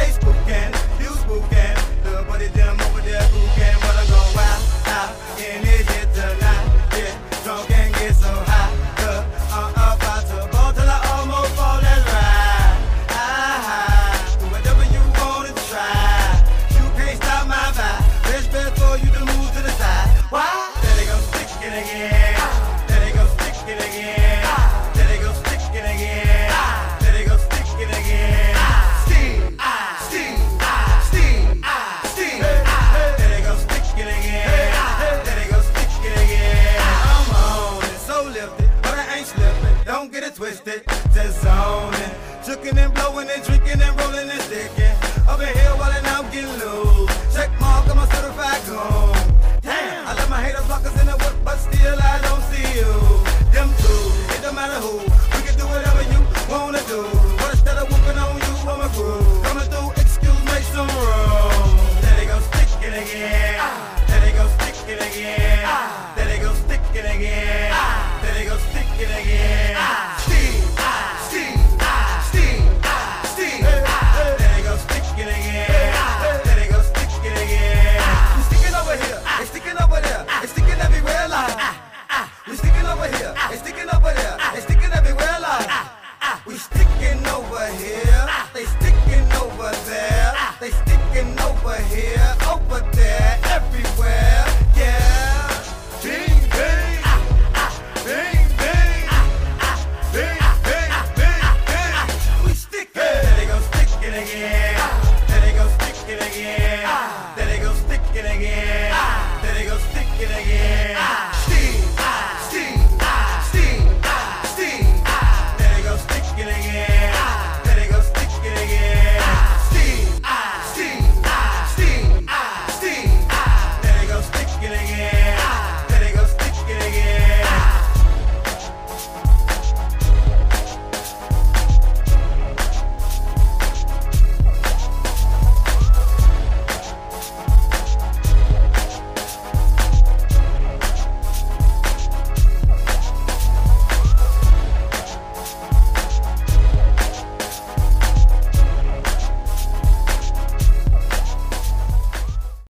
Facebook. twisted, just zoning. Cooking and blowing and drinking and again.